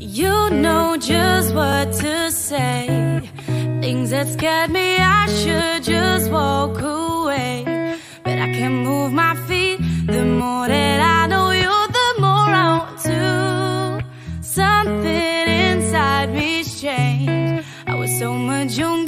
You know just what to say. Things that scared me, I should just walk away. But I can't move my feet. The more that I know you, the more I want to. Something inside me's changed. I was so much younger.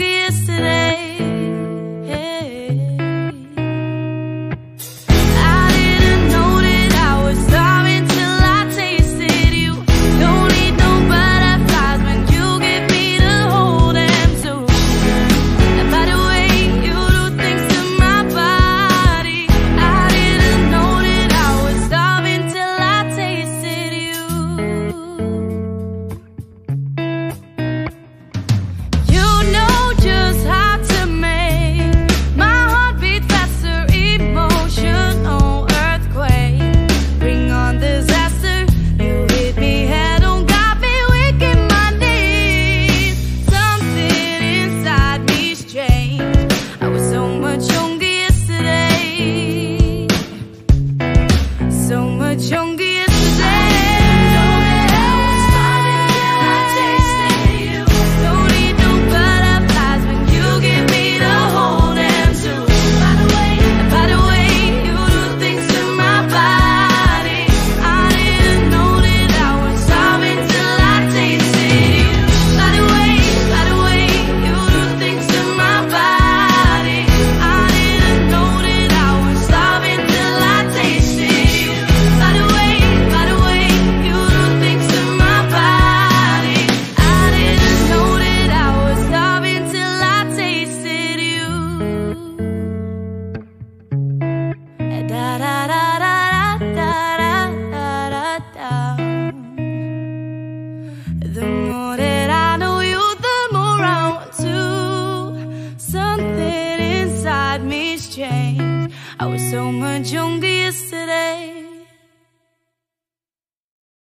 The more that I know you, the more I want to. Something inside me's changed. I was so much younger yesterday.